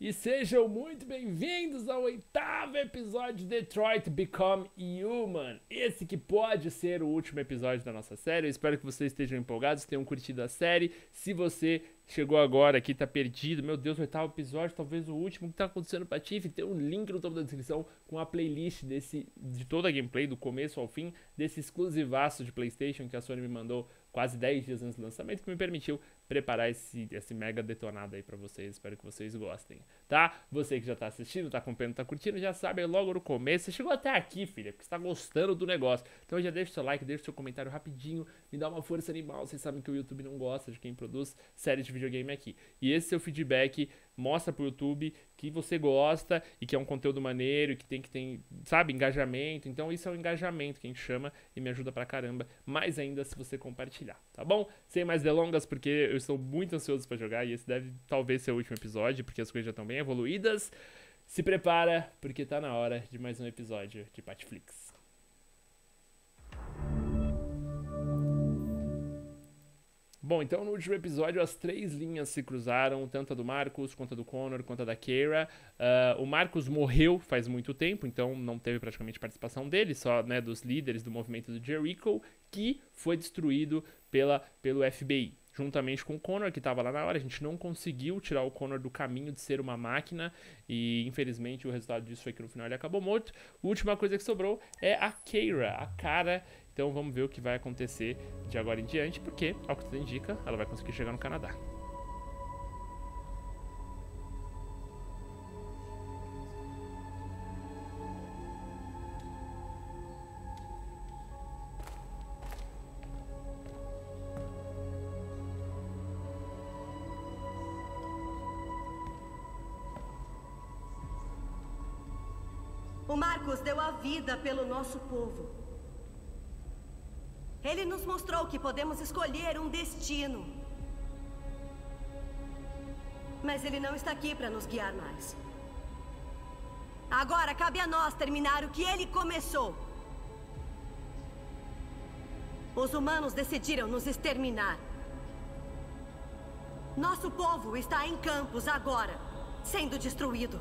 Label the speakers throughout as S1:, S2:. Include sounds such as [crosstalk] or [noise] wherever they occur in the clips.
S1: E sejam muito bem-vindos ao oitavo episódio de Detroit Become Human. Esse que pode ser o último episódio da nossa série. Eu espero que vocês estejam empolgados, tenham curtido a série. Se você chegou agora aqui, tá perdido, meu Deus, oitavo episódio, talvez o último, que tá acontecendo pra Tiff? Tem um link no topo da descrição com a playlist desse, de toda a gameplay, do começo ao fim, desse exclusivaço de Playstation que a Sony me mandou quase 10 dias antes do lançamento, que me permitiu preparar esse, esse mega detonado aí para vocês. Espero que vocês gostem, tá? Você que já tá assistindo, tá acompanhando, tá curtindo, já sabe é logo no começo. Você chegou até aqui, filha, porque você tá gostando do negócio. Então já deixa o seu like, deixa o seu comentário rapidinho, me dá uma força animal. Vocês sabem que o YouTube não gosta de quem produz séries de videogame aqui. E esse seu feedback mostra pro YouTube que você gosta e que é um conteúdo maneiro, que tem que ter, sabe, engajamento. Então isso é o engajamento que a gente chama e me ajuda pra caramba. Mais ainda se você compartilhar, tá bom? Sem mais delongas, porque eu estou muito ansioso para jogar e esse deve talvez ser o último episódio, porque as coisas já estão bem evoluídas. Se prepara, porque tá na hora de mais um episódio de Patflix. Bom, então no último episódio as três linhas se cruzaram, tanto a do Marcos, quanto a do Connor, quanto a da Keira. Uh, o Marcos morreu faz muito tempo, então não teve praticamente participação dele, só né, dos líderes do movimento do Jericho, que foi destruído pela, pelo FBI juntamente com o Connor, que estava lá na hora. A gente não conseguiu tirar o Connor do caminho de ser uma máquina e infelizmente o resultado disso foi que no final ele acabou morto. A última coisa que sobrou é a Keira, a cara. Então vamos ver o que vai acontecer de agora em diante, porque, ao que tudo indica, ela vai conseguir chegar no Canadá.
S2: O Marcos deu a vida pelo nosso povo. Ele nos mostrou que podemos escolher um destino. Mas ele não está aqui para nos guiar mais. Agora cabe a nós terminar o que ele começou. Os humanos decidiram nos exterminar. Nosso povo está em campos agora, sendo destruído.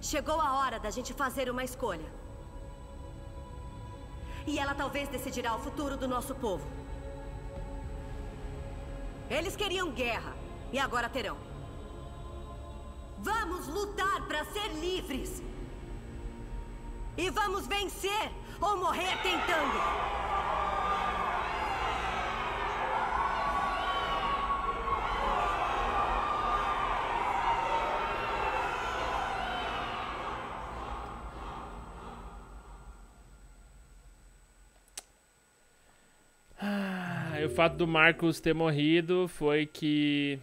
S2: Chegou a hora da gente fazer uma escolha. E ela talvez decidirá o futuro do nosso povo. Eles queriam guerra e agora terão. Vamos lutar para ser livres. E vamos vencer ou morrer tentando.
S1: Fato do Marcos ter morrido foi que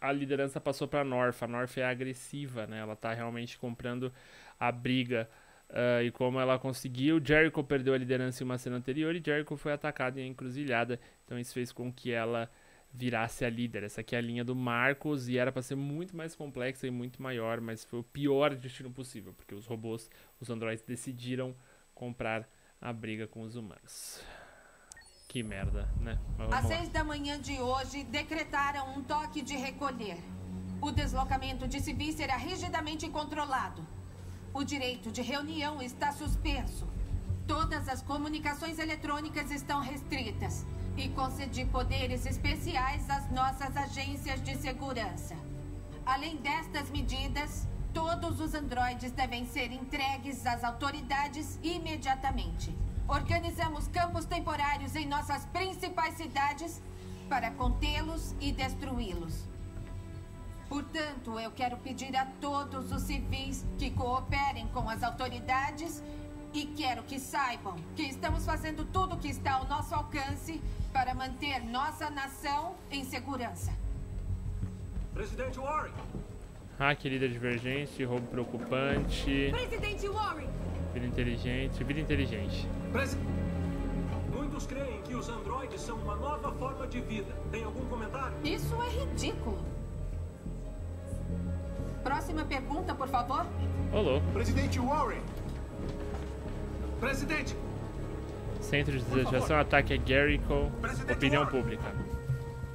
S1: a liderança passou para a North. A North é agressiva, né? Ela tá realmente comprando a briga. Uh, e como ela conseguiu, Jericho perdeu a liderança em uma cena anterior e Jericho foi atacado em encruzilhada. Então isso fez com que ela virasse a líder. Essa aqui é a linha do Marcos e era para ser muito mais complexa e muito maior, mas foi o pior destino possível, porque os robôs, os androids decidiram comprar a briga com os humanos. Que merda, né?
S3: Às seis da manhã de hoje, decretaram um toque de recolher. O deslocamento de civis será rigidamente controlado. O direito de reunião está suspenso. Todas as comunicações eletrônicas estão restritas. E concedi poderes especiais às nossas agências de segurança. Além destas medidas, todos os androides devem ser entregues às autoridades imediatamente. Organizamos campos temporários em nossas principais cidades para contê-los e destruí-los. Portanto, eu quero pedir a todos os civis que cooperem com as autoridades e quero que saibam que estamos fazendo tudo o que está ao nosso alcance para manter nossa nação em segurança.
S4: Presidente Warren!
S1: Hack, líder divergente, roubo preocupante.
S2: Presidente Warren!
S1: Vida inteligente, vida inteligente.
S4: Muitos creem que os androides são uma nova forma de vida. Tem algum comentário?
S3: Isso é ridículo. Próxima pergunta, por favor.
S1: Olô.
S4: Presidente Warren. Presidente.
S1: Centro de desejação, ataque a. Presidente Opinião
S4: Warren.
S1: pública.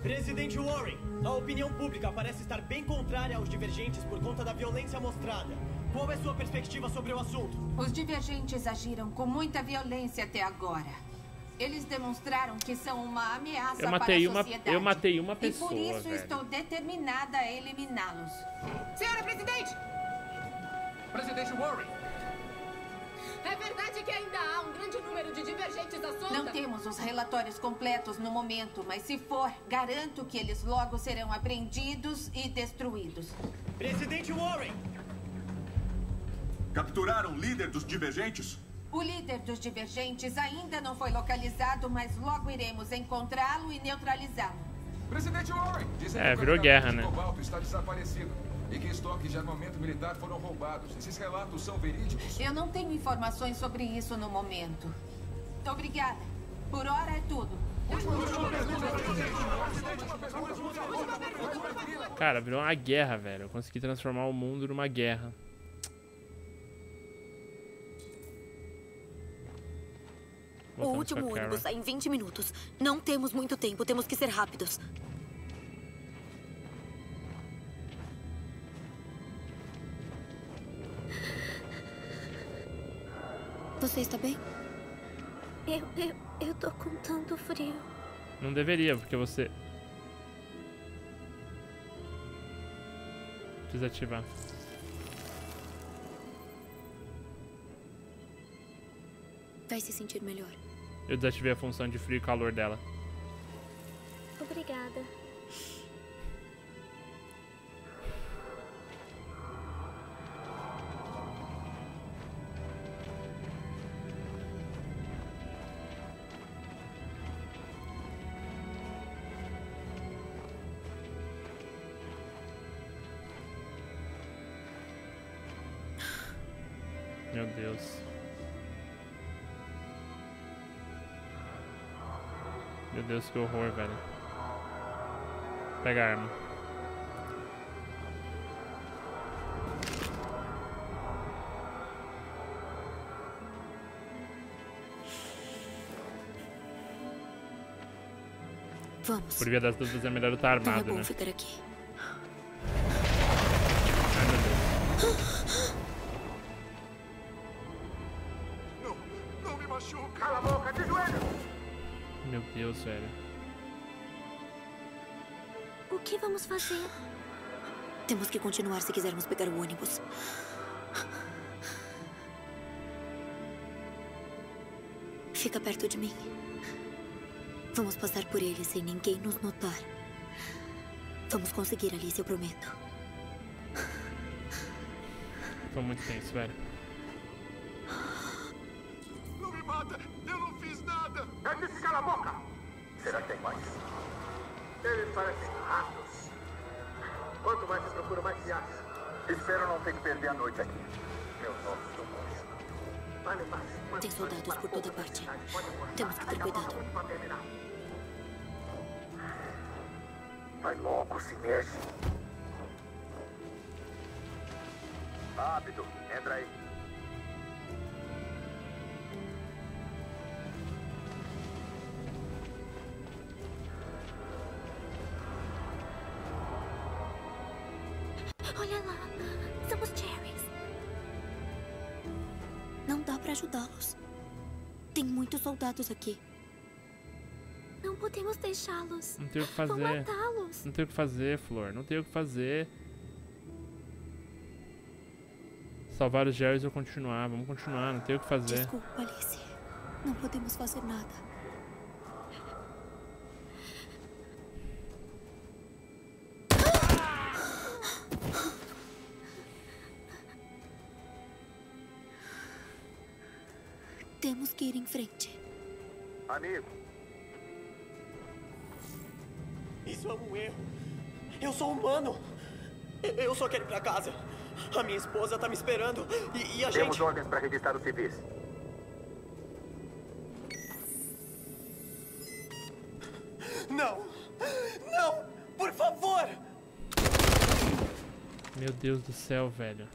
S5: Presidente Warren, A opinião pública parece estar bem contrária aos divergentes por conta da violência mostrada. Qual é sua perspectiva sobre o assunto?
S3: Os divergentes agiram com muita violência até agora. Eles demonstraram que são uma ameaça
S1: Eu matei
S3: para a
S1: uma-
S3: sociedade.
S1: eu matei uma pessoa,
S3: E por isso
S1: velho.
S3: estou determinada a eliminá-los.
S6: Senhora Presidente!
S7: Presidente Warren,
S6: É verdade que ainda há um grande número de divergentes à solta?
S3: Não temos os relatórios completos no momento, mas se for, garanto que eles logo serão apreendidos e destruídos.
S5: Presidente Warren!
S8: Capturaram o líder dos divergentes?
S3: O líder dos divergentes ainda não foi localizado, mas logo iremos encontrá-lo e neutralizá-lo.
S7: Presidente Warren, dizem
S1: É, virou guerra, né?
S7: cobalto está desaparecido e que estoques de armamento militar foram roubados. Esses relatos são verídicos?
S3: Eu não tenho informações sobre isso no momento. Obrigada. Por hora é tudo.
S1: Cara, virou uma guerra, velho. Eu consegui transformar o mundo numa guerra.
S9: O
S1: Voltamos
S9: último
S1: a Kara.
S9: ônibus sai em 20 minutos. Não temos muito tempo, temos que ser rápidos. Você está bem? Eu, eu, eu tô com tanto frio.
S1: Não deveria, porque você. Desativar.
S9: Vai se sentir melhor.
S1: Eu desativei a função de frio e calor dela.
S9: Obrigada.
S1: Deus, que horror, velho. Pega a arma.
S9: Vamos.
S1: Por via das dúvidas é melhor eu estar
S9: Não é
S1: armado,
S9: bom
S1: né?
S9: ficar aqui.
S1: Ai, meu Deus. [gasps] Deus, velho.
S9: O que vamos fazer? Temos que continuar se quisermos pegar o ônibus. Fica perto de mim. Vamos passar por ele sem ninguém nos notar. Vamos conseguir, Alice, eu prometo.
S1: Foi muito tenso, velho.
S6: Parecem ratos. Quanto mais se procura, mais se acha. Espero não ter que perder a noite aqui. Meus ossos estão morrendo. Vale mais.
S9: Tem soldados por toda parte. Temos que ter cuidado.
S6: Vai logo, se mexe. Rápido, entra aí.
S9: Cherries. Não dá pra ajudá-los. Tem muitos soldados aqui. Não podemos deixá-los.
S1: Não tem o que fazer.
S9: matá-los.
S1: Não tem o que fazer, Flor. Não tem o que fazer. Salvar os Jerrys ou continuar. Vamos continuar, não tem o que fazer.
S9: Desculpa, Alice. Não podemos fazer nada. Frente.
S6: Amigo,
S5: Isso é um erro. Eu sou humano. Eu- só quero ir pra casa. A minha esposa tá me esperando. E, e a
S6: temos
S5: gente.
S6: ordens para revistar os civis.
S5: Não! Não! Por favor!
S1: Meu Deus do céu, velho.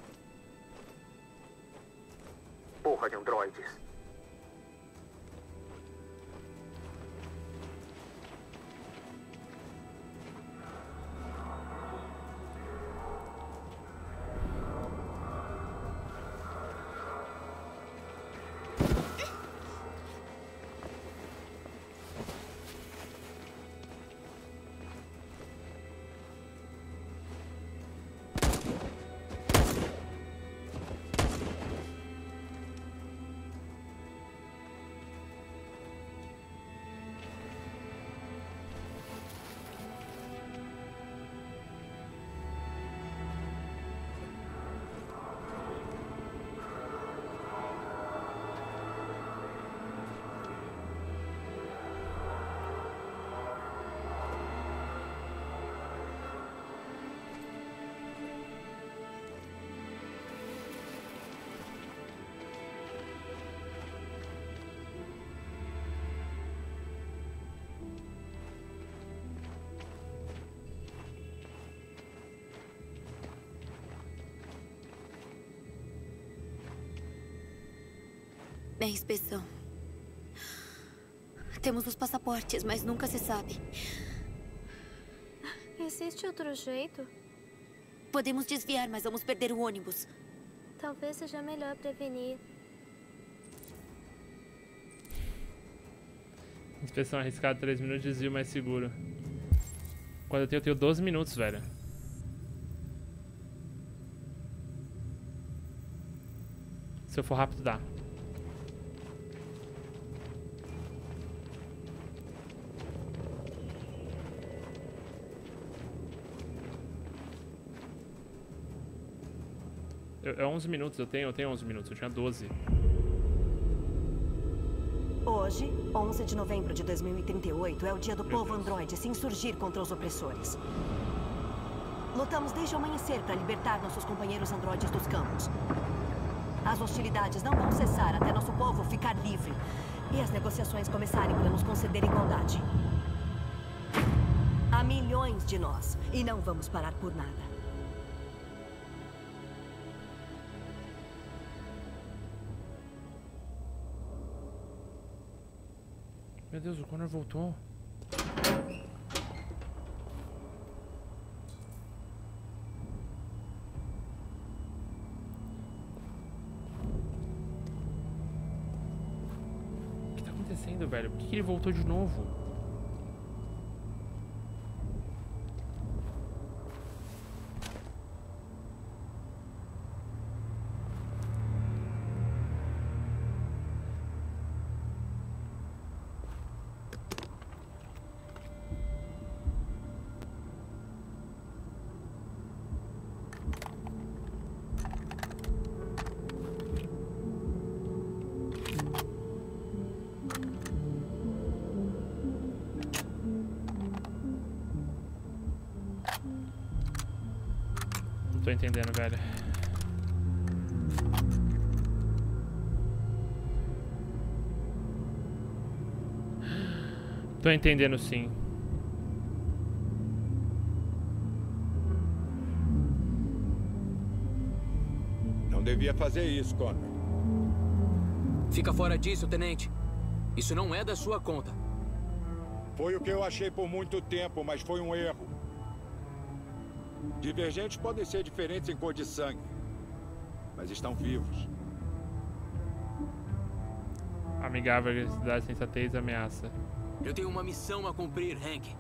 S9: É inspeção. Temos os passaportes, mas nunca se sabe.
S10: Existe outro jeito?
S9: Podemos desviar, mas vamos perder o ônibus.
S10: Talvez seja melhor prevenir.
S1: Inspeção arriscada, 3 minutos, desvio mais seguro. Quando eu tenho, eu tenho 12 minutos, velho. Se eu for rápido, dá. É 11 minutos, eu tenho, eu tenho 11 minutos, eu tinha 12.
S2: Hoje, 11 de novembro de 2038, é o dia do
S1: Meu
S2: povo
S1: Deus.
S2: androide se insurgir contra os opressores. Lutamos desde o amanhecer para libertar nossos companheiros androides dos campos. As hostilidades não vão cessar até nosso povo ficar livre e as negociações começarem para nos conceder igualdade. Há milhões de nós e não vamos parar por nada.
S1: Meu Deus, o Connor voltou. O que tá acontecendo, velho? Por que, que ele voltou de novo? Entendendo, velho. Tô entendendo sim.
S11: Não devia fazer isso, Connor.
S12: Fica fora disso, tenente. Isso não é da sua conta.
S11: Foi o que eu achei por muito tempo, mas foi um erro. Divergentes podem ser diferentes em cor de sangue, mas estão vivos.
S1: Amigável, agressividade, sensatez, ameaça.
S12: Eu tenho uma missão a cumprir, Hank.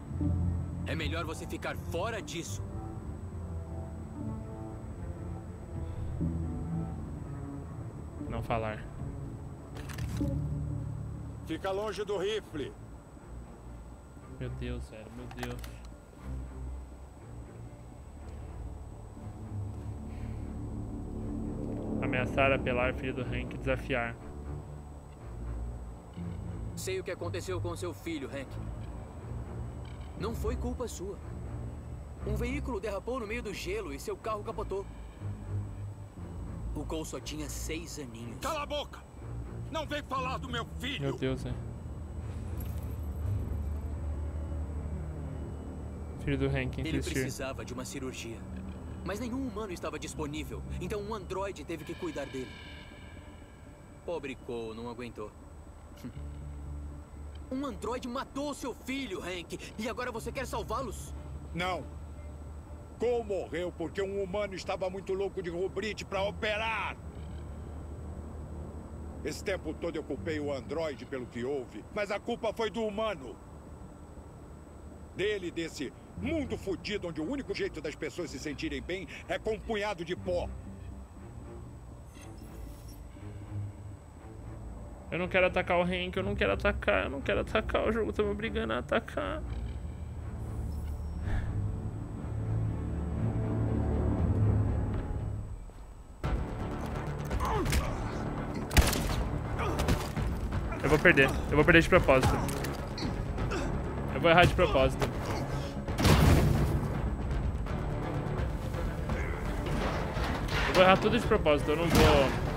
S12: É melhor você ficar fora disso.
S1: Não falar.
S11: Fica longe do rifle.
S1: Meu Deus, velho, meu Deus. Ameaçar, apelar, filho do Hank, desafiar.
S12: Sei o que aconteceu com seu filho, Hank. Não foi culpa sua. Um veículo derrapou no meio do gelo e seu carro capotou. O Cole só tinha seis aninhos.
S11: Cala a boca! Não vem falar do meu filho!
S1: Meu Deus, é. Filho do Hank,
S12: Ele
S1: insistir.
S12: precisava de uma cirurgia. Mas nenhum humano estava disponível. Então um androide teve que cuidar dele. Pobre Cole não aguentou. [laughs] Um androide matou seu filho, Hank. E agora você quer salvá-los?
S11: Não. Cole morreu porque um humano estava muito louco de rubrite para operar. Esse tempo todo eu culpei o androide pelo que houve, mas a culpa foi do humano. Dele, desse mundo fudido onde o único jeito das pessoas se sentirem bem é com um punhado de pó.
S1: Eu não quero atacar o Hank, eu não quero atacar, eu não quero atacar, o jogo tá me obrigando a atacar. Eu vou perder, eu vou perder de propósito. Eu vou errar de propósito. vou errar tudo de propósito, eu não vou...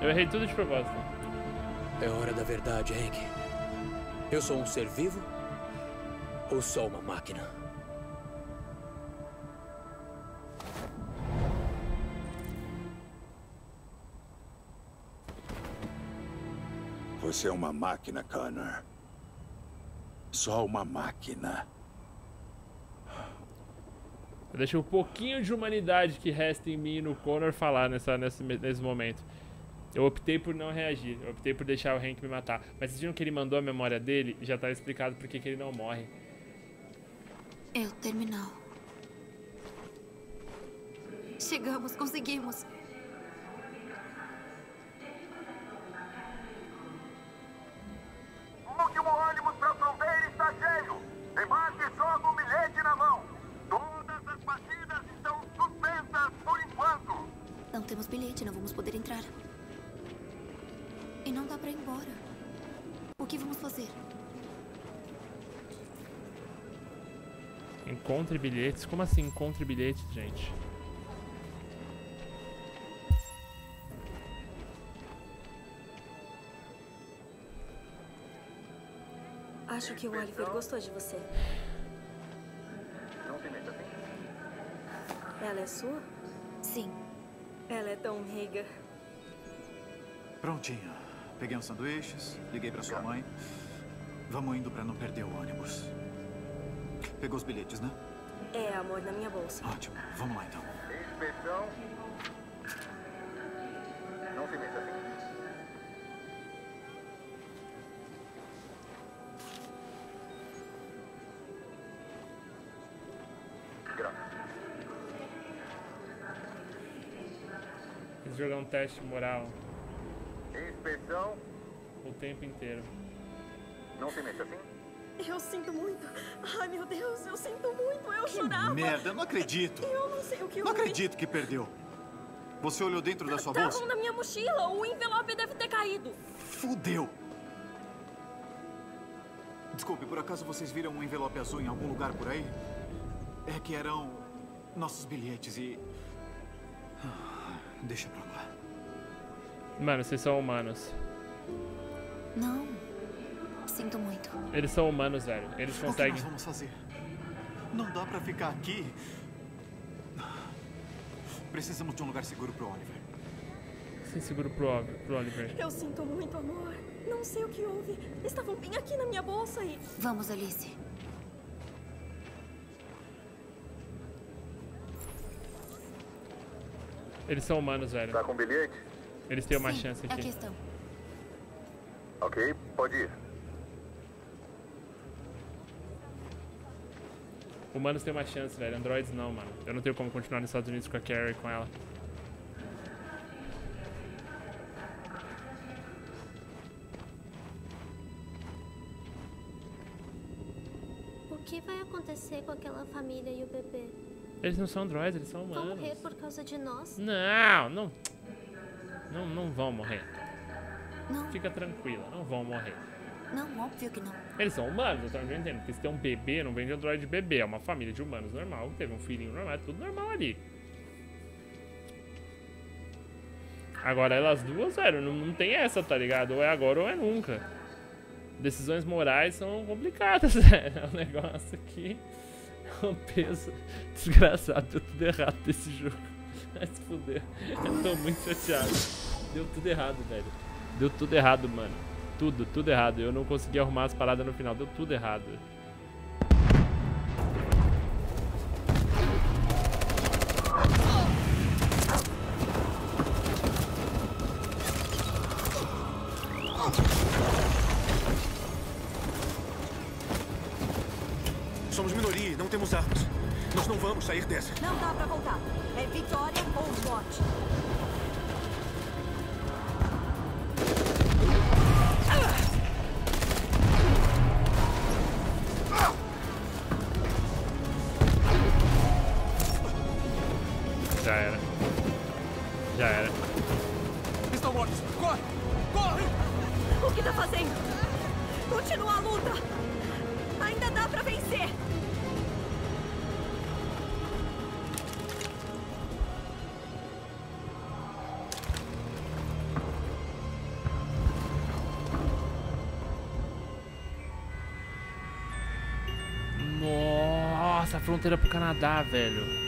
S1: Eu errei tudo de propósito.
S12: É verdade, Hank. Eu sou um ser vivo ou só uma máquina?
S11: Você é uma máquina, Connor. Só uma máquina.
S1: Eu deixei um pouquinho de humanidade que resta em mim e no Connor falar nessa, nesse, nesse momento. Eu optei por não reagir, eu optei por deixar o Hank me matar. Mas vocês viram que ele mandou a memória dele? Já tá explicado por que ele não morre.
S9: É o terminal. Chegamos, conseguimos.
S6: O último ônibus para a fronteira está cheio. Embarque só com o bilhete na mão. Todas as partidas estão suspensas por enquanto.
S9: Não temos bilhete, não vamos poder entrar. Não dá pra ir embora. O que vamos fazer?
S1: Encontre bilhetes? Como assim encontre bilhetes, gente?
S13: Acho que o Oliver gostou de você. Ela é sua?
S9: Sim.
S13: Ela é tão meiga.
S14: Prontinho. Peguei uns sanduíches, liguei pra sua mãe. Vamos indo pra não perder o ônibus. Pegou os bilhetes, né?
S13: É, amor, na minha bolsa.
S14: Ótimo. Vamos lá então.
S6: Inspeção. Não se meta assim. Graças.
S1: Jogar um teste moral
S6: Inspeção.
S1: o tempo inteiro.
S6: Não se meta assim.
S13: Eu sinto muito. Ai, meu Deus, eu sinto muito. Eu chorava.
S14: Merda, não acredito.
S13: Eu não sei o que
S14: Não
S13: houve.
S14: acredito que perdeu. Você olhou dentro da sua bolsa?
S13: Estavam na minha mochila. O envelope deve ter caído.
S14: Fudeu! Desculpe, por acaso vocês viram um envelope azul em algum lugar por aí? É que eram nossos bilhetes e. Ah, Deixa pra lá.
S1: Mano, vocês são humanos.
S9: Não. Sinto muito.
S1: Eles são humanos, velho. Eles
S14: O que
S1: conseguem.
S14: nós vamos fazer? Não dá pra ficar aqui. Precisamos de um lugar seguro pro Oliver.
S1: Sem seguro pro, pro Oliver.
S13: Eu sinto muito, amor. Não sei o que houve. Estavam bem aqui na minha bolsa e.
S9: Vamos, Alice.
S1: Eles são humanos, velho.
S6: Tá com bilhete?
S1: Eles têm uma
S9: Sim,
S1: chance
S9: aqui
S1: aqui.
S9: estão.
S6: Ok, pode ir.
S1: Humanos têm uma chance, velho. Androids não, mano. Eu não tenho como continuar nos Estados Unidos com a Carrie com ela.
S10: O que vai acontecer com aquela família e o bebê?
S1: Eles não são androids, eles são
S10: Vão
S1: humanos.
S10: morrer por causa de nós?
S1: Não, não. Não, não vão morrer.
S9: Não.
S1: Fica tranquila, não vão morrer.
S9: Não, óbvio que não.
S1: Eles são humanos, eu também entendo. Porque se tem um bebê, não vem de android de bebê. É uma família de humanos normal. Teve um filhinho normal, é tudo normal ali. Agora elas duas, velho, não, não tem essa, tá ligado? Ou é agora ou é nunca. Decisões morais são complicadas, velho. [laughs] É um negócio aqui. É um peso desgraçado. Deu tudo errado desse jogo. [laughs] Vai se fuder. Eu tô muito chateado. Deu tudo errado, velho. Deu tudo errado, mano. Tudo, tudo errado. Eu não consegui arrumar as paradas no final. Deu tudo errado. Fronteira pro Canadá, velho.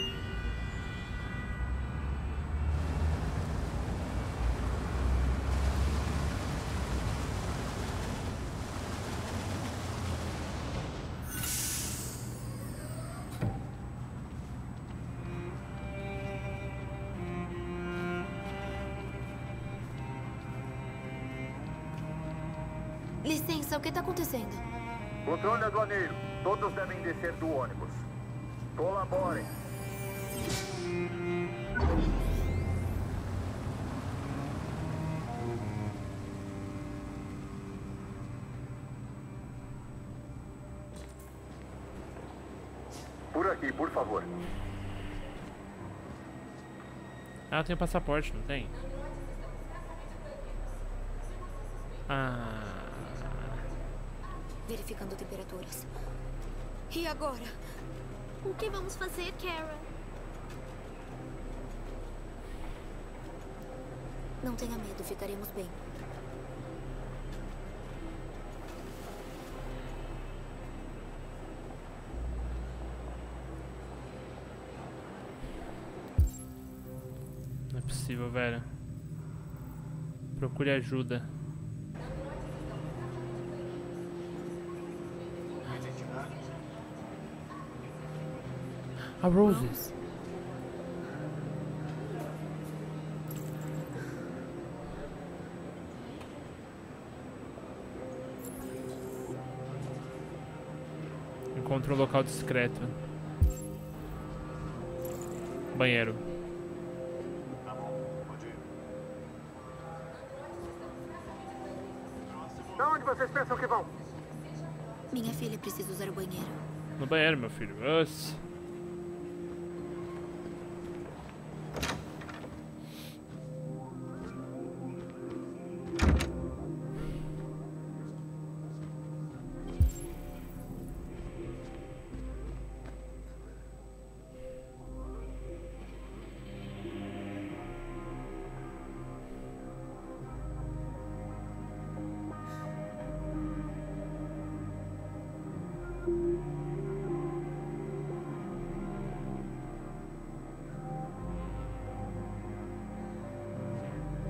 S9: Licença, o que tá acontecendo?
S6: Controle aduaneiro. Todos devem descer do ônibus. Colaborem. Por aqui, por favor.
S1: Ah, eu tenho passaporte, não tem? Ah.
S9: Verificando temperaturas. E agora?
S10: O que vamos fazer, Kara?
S9: Não tenha medo, ficaremos bem.
S1: Não é possível, velho. Procure ajuda. A Roses. Encontre um local discreto. Banheiro.
S6: De onde vocês pensam que vão?
S9: Minha filha precisa usar o banheiro.
S1: No banheiro, meu filho. Nossa.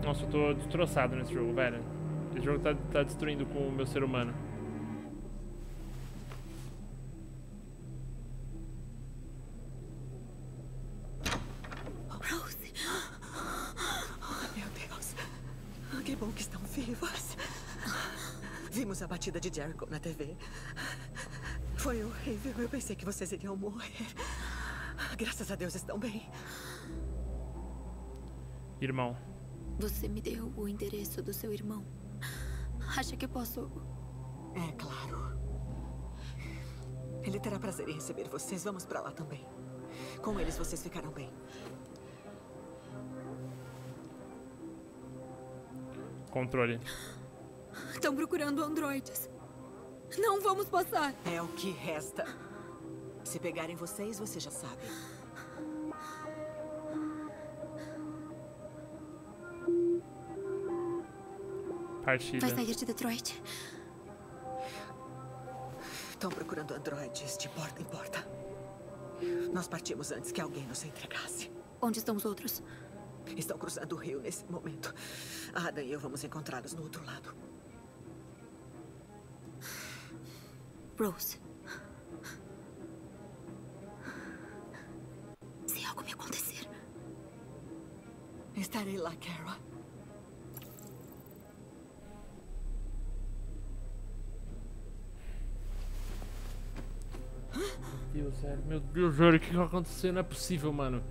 S1: Nossa, eu tô destroçado nesse jogo, velho. Esse jogo tá, tá destruindo com o meu ser humano.
S15: Rose! Oh, meu Deus! Que bom que estão vivos. Vimos a batida de Jericho na TV. Foi horrível. Eu pensei que vocês iriam morrer. Graças a Deus estão bem.
S1: Irmão.
S9: Você me deu o endereço do seu irmão. Acha que posso.
S15: É claro. Ele terá prazer em receber vocês. Vamos pra lá também. Com eles vocês ficarão bem.
S1: Controle.
S9: Estão procurando androides. Não vamos passar.
S15: É o que resta. Se pegarem vocês, você já sabe.
S1: Partida.
S9: Vai sair de Detroit.
S15: Estão procurando androides de porta em porta. Nós partimos antes que alguém nos entregasse.
S9: Onde estão os outros?
S15: Estão cruzando o rio nesse momento. Ada e eu vamos encontrá-los no outro lado.
S9: Rose. Se algo me acontecer,
S15: Estarei lá, Kara.
S1: Deus. Meu Deus, velho. O que vai acontecer? Não é possível, mano.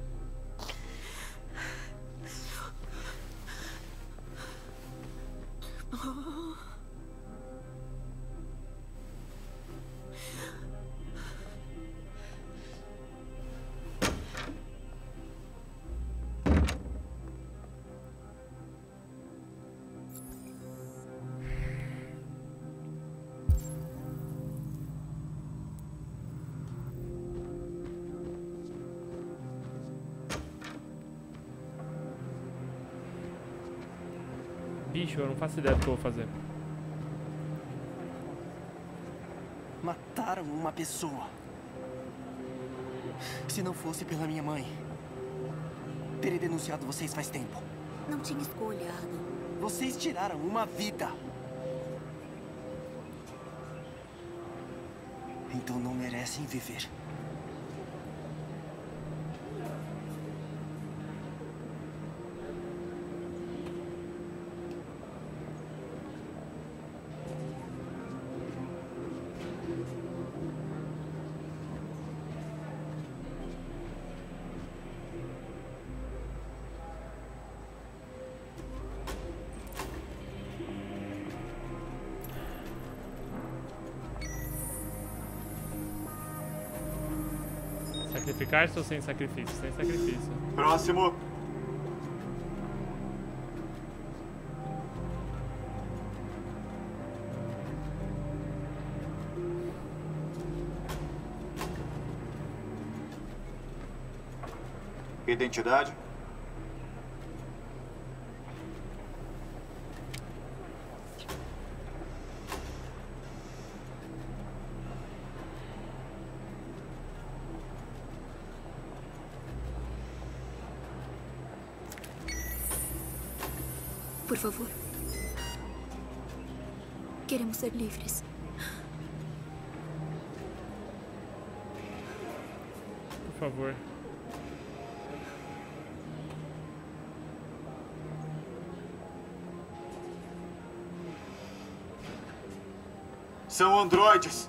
S1: Eu não faço ideia do que eu vou fazer.
S5: Mataram uma pessoa. Se não fosse pela minha mãe, teria denunciado vocês faz tempo.
S9: Não tinha escolha.
S5: Vocês tiraram uma vida. Então não merecem viver.
S1: Sacrificar-se ou sem sacrifício? Sem sacrifício.
S14: Próximo. Identidade?
S9: Por favor. Queremos ser livres.
S1: Por favor.
S14: São androides.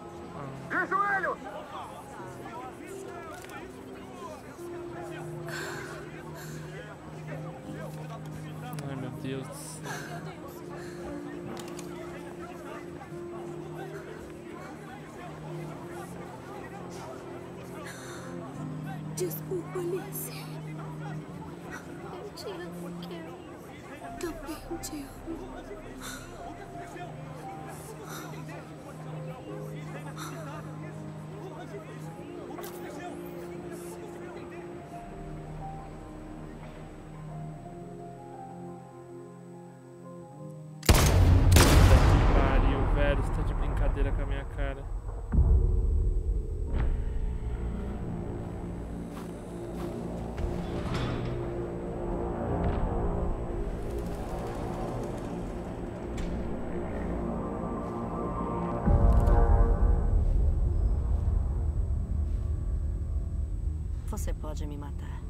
S1: Você
S2: pode me matar.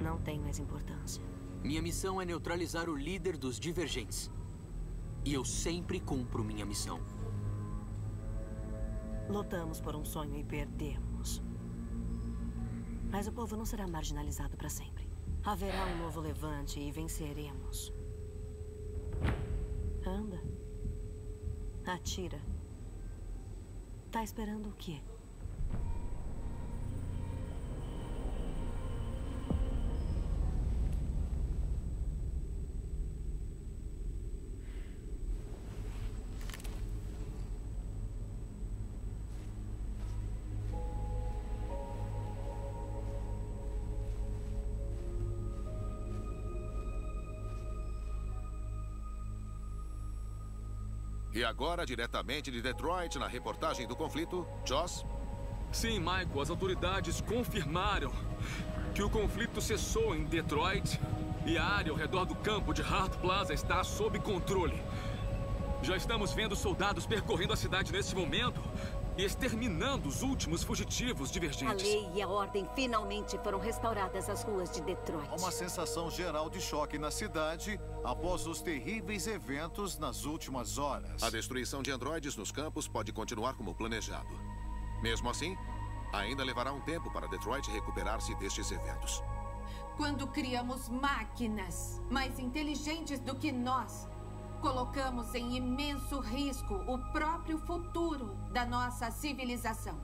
S2: Não tem mais importância.
S12: Minha missão é neutralizar o líder dos divergentes. E eu sempre cumpro minha missão.
S2: Lutamos por um sonho e perdemos. Mas o povo não será marginalizado para sempre. Haverá um novo levante e venceremos. Anda. Atira. Tá esperando o quê?
S16: E agora, diretamente de Detroit, na reportagem do conflito, Joss.
S17: Sim, Michael, as autoridades confirmaram que o conflito cessou em Detroit e a área ao redor do campo de Hart Plaza está sob controle. Já estamos vendo soldados percorrendo a cidade neste momento exterminando os últimos fugitivos
S2: A
S17: divergentes.
S2: lei e a ordem finalmente foram restauradas às ruas de Detroit.
S18: Há uma sensação geral de choque na cidade após os terríveis eventos nas últimas horas.
S16: A destruição de androides nos campos pode continuar como planejado. Mesmo assim, ainda levará um tempo para Detroit recuperar-se destes eventos.
S3: Quando criamos máquinas mais inteligentes do que nós, colocamos em imenso risco o próprio futuro da nossa civilização.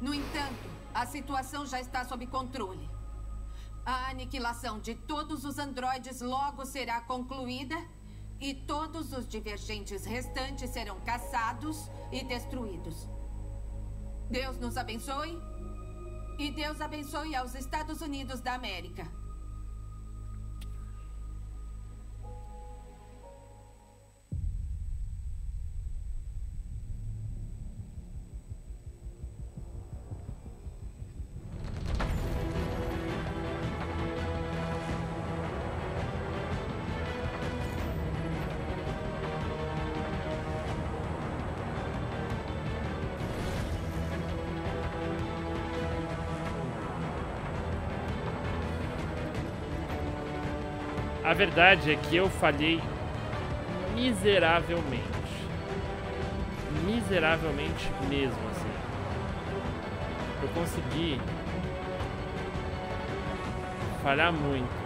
S3: No entanto, a situação já está sob controle. A aniquilação de todos os androides logo será concluída e todos os divergentes restantes serão caçados e destruídos. Deus nos abençoe e Deus abençoe aos Estados Unidos da América.
S1: A verdade é que eu falhei miseravelmente. Miseravelmente mesmo, assim. Eu consegui falhar muito.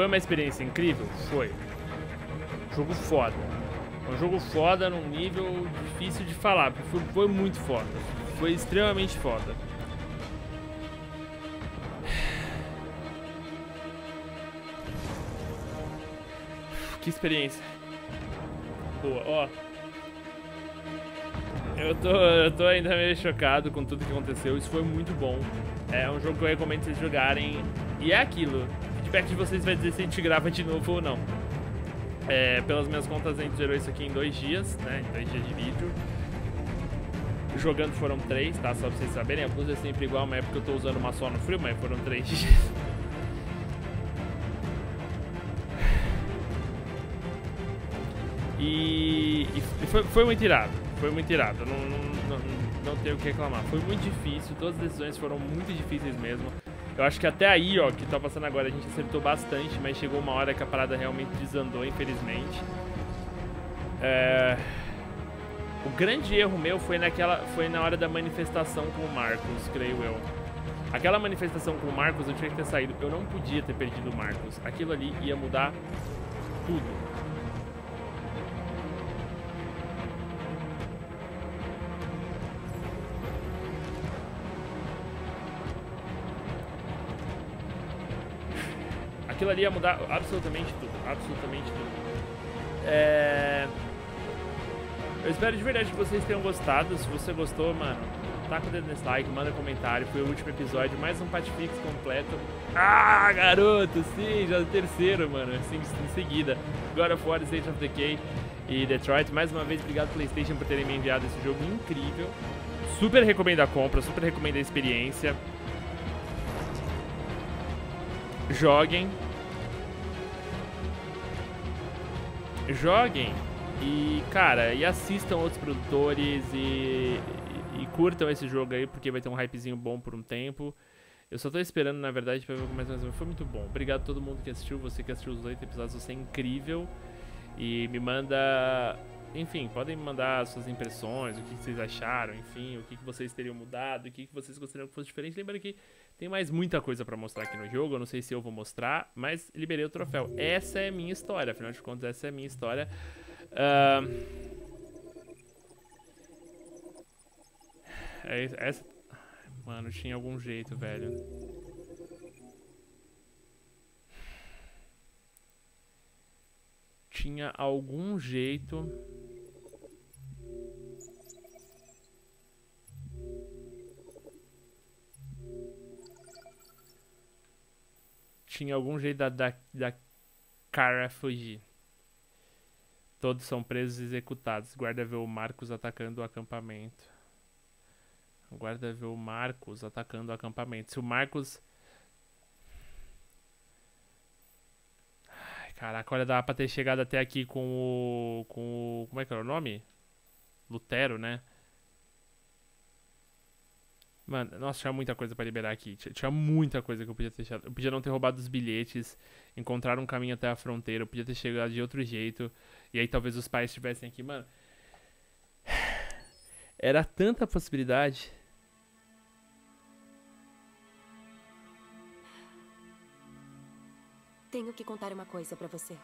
S1: Foi uma experiência incrível? Foi. Jogo foda. Um jogo foda num nível difícil de falar, porque foi, foi muito foda. Foi extremamente foda. [sighs] Que experiência. Boa, ó. Eu tô, eu tô ainda meio chocado com tudo que aconteceu. Isso foi muito bom. É um jogo que eu recomendo vocês jogarem. E é aquilo. Feedback de vocês vai dizer se a gente grava de novo ou não. É, pelas minhas contas, a gente zerou isso aqui em dois dias, né? Em dois dias de vídeo. Jogando foram três, tá? Só pra vocês saberem. A blusa é sempre igual, uma época eu tô usando uma só no frio, mas foram três dias. E, e foi, foi, muito irado. Foi muito irado. Não, não, não, não tenho o que reclamar. Foi muito difícil. Todas as decisões foram muito difíceis mesmo. Eu acho que até aí, ó, que tá passando agora, a gente acertou bastante, mas chegou uma hora que a parada realmente desandou, infelizmente. É... O grande erro meu foi naquela, foi na hora da manifestação com o Marcos, creio eu. Aquela manifestação com o Marcos, eu tinha que ter saído. Eu não podia ter perdido o Marcos. Aquilo ali ia mudar tudo. Aquilo ali ia mudar absolutamente tudo. Absolutamente tudo. É... Eu espero de verdade que vocês tenham gostado. Se você gostou, mano, taca o dedo nesse like, manda comentário. Foi o último episódio, mais um Patfix completo. Ah, garoto, sim, já é o terceiro, mano, assim, em seguida. God of War, State of Decay e Detroit. Mais uma vez, obrigado PlayStation por terem me enviado esse jogo incrível. Super recomendo a compra, super recomendo a experiência. Joguem, joguem e, cara, e assistam outros produtores e, e, e, curtam esse jogo aí, porque vai ter um hypezinho bom por um tempo. Eu só tô esperando, na verdade, pra ver como é que Foi muito bom. Obrigado a todo mundo que assistiu, você que assistiu os oito episódios, você é incrível. E me manda... Enfim, podem me mandar suas impressões, o que vocês acharam, enfim, o que vocês teriam mudado, o que vocês gostariam que fosse diferente. Lembrando que tem mais muita coisa para mostrar aqui no jogo, eu não sei se eu vou mostrar, mas liberei o troféu. Essa é a minha história, afinal de contas, essa é a minha história. Uh... Essa... Mano, tinha algum jeito, velho. Tinha algum jeito... tinha algum jeito da, da, da cara fugir. Todos são presos e executados. Guarda vê o Marcos atacando o acampamento. Guarda vê o Marcos atacando o acampamento. Se o Marcos. Ai, caraca, olha, dá pra ter chegado até aqui com o. Com o. Como é que era o nome? Lutero, né? Mano, nossa, tinha muita coisa para liberar aqui. Tinha muita coisa que eu podia ter deixado. Eu podia não ter roubado os bilhetes, encontrar um caminho até a fronteira, eu podia ter chegado de outro jeito. E aí talvez os pais estivessem aqui, mano. [sighs] Era tanta possibilidade.
S13: Tenho que contar uma coisa para você.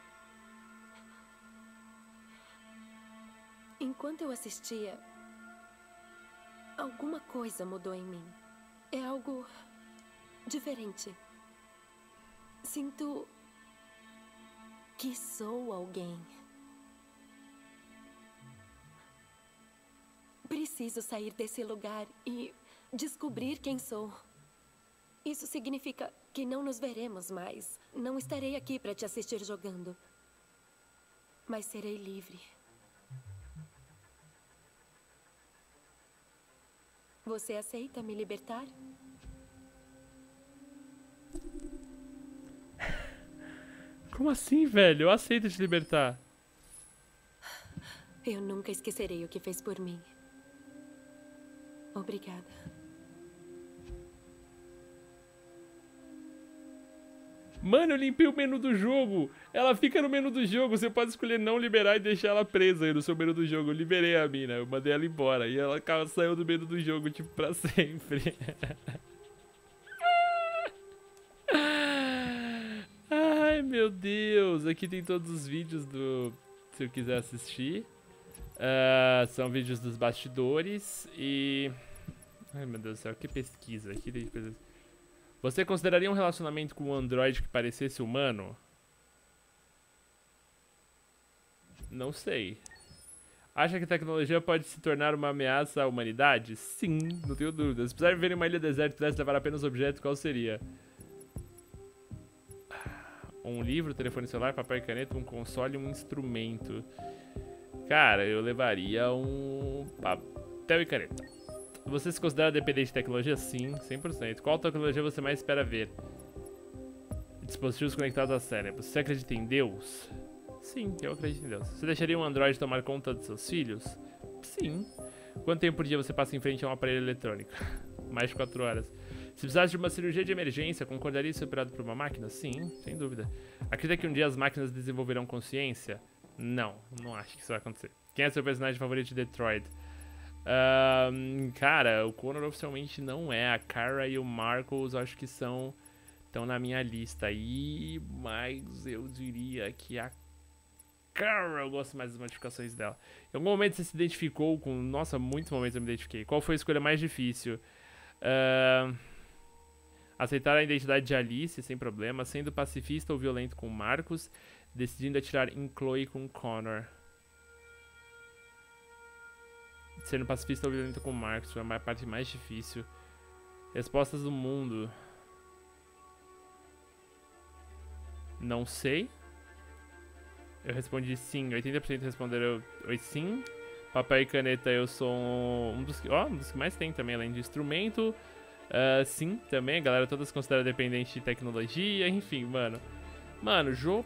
S13: Enquanto eu assistia Alguma coisa mudou em mim. É algo diferente. Sinto que sou alguém. Preciso sair desse lugar e descobrir quem sou. Isso significa que não nos veremos mais. Não estarei aqui para te assistir jogando. Mas serei livre. Você aceita me libertar? [laughs]
S1: Como assim, velho? Eu aceito te libertar.
S13: Eu nunca esquecerei o que fez por mim. Obrigada.
S1: Mano, eu limpei o menu do jogo. Ela fica no menu do jogo. Você pode escolher não liberar e deixar ela presa aí no seu menu do jogo. Eu liberei a mina. Eu mandei ela embora. E ela saiu do menu do jogo, tipo, pra [laughs] sempre. Ai, meu Deus. Aqui tem todos os vídeos do... Se eu quiser assistir. Uh, são vídeos dos bastidores e... Ai, meu Deus do céu. Que pesquisa. Tem coisas... Você consideraria um relacionamento com um androide que parecesse humano? Não sei. Acha que a tecnologia pode se tornar uma ameaça à humanidade? Sim, não tenho dúvidas. Se precisar viver em uma ilha deserta e pudesse levar apenas objetos, qual seria? Um livro, telefone celular, papel e caneta, um console um instrumento. Cara, eu levaria um papel e caneta. Você se considera dependente de tecnologia? Sim, 100%. Qual tecnologia você mais espera ver? Dispositivos conectados a cérebro. Você acredita em Deus? Sim, eu acredito em Deus. Você deixaria um Android tomar conta de seus filhos? Sim. Quanto tempo por dia você passa em frente a um aparelho eletrônico? [laughs] Mais de 4 horas. Se precisasse de uma cirurgia de emergência, concordaria em ser operado por uma máquina? Sim, sem dúvida. Acredita que um dia as máquinas desenvolverão consciência? Não, não acho que isso vai acontecer. Quem é seu personagem favorito de Detroit? Cara, o Connor oficialmente não é. A Kara e o Marcos acho que são estão na minha lista aí, mas eu diria que a Kara eu gosto mais das modificações dela. Em algum momento você se identificou com. Nossa, muitos momentos eu me identifiquei. Qual foi a escolha mais difícil? Aceitar a identidade de Alice sem problema, sendo pacifista ou violento com Marcos, decidindo atirar em Chloe com Connor. Sendo pacifista ou violento com Marcos foi a parte mais difícil. Respostas do mundo. Não sei. Eu respondi sim. 80% responderam oi sim. Papel e caneta eu sou um dos, que, oh, um dos que mais tem também, além de instrumento. Uh, sim, também. A galera toda se considera dependente de tecnologia. Enfim, mano. Mano, jo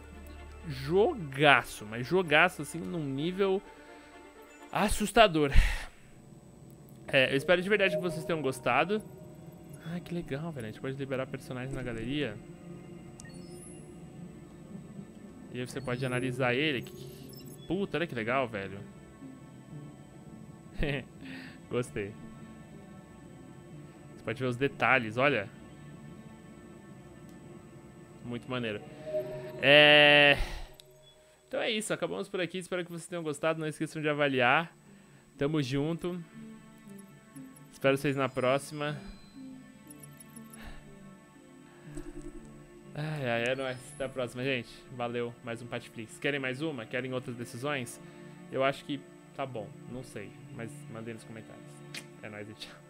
S1: jogaço. Mas jogaço, assim, num nível assustador. É, eu espero de verdade que vocês tenham gostado. Ah, que legal, velho. A gente pode liberar personagens na galeria. E aí você pode analisar ele. Puta, olha que legal, velho. [laughs] Gostei. Você pode ver os detalhes, olha. Muito maneiro. É... Então é isso, acabamos por aqui. Espero que vocês tenham gostado. Não esqueçam de avaliar. Tamo junto. Espero vocês na próxima. Ai, ai, é nóis. Até a próxima, gente. Valeu. Mais um Patflix. Querem mais uma? Querem outras decisões? Eu acho que tá bom. Não sei. Mas mandei nos comentários. É nóis e tchau.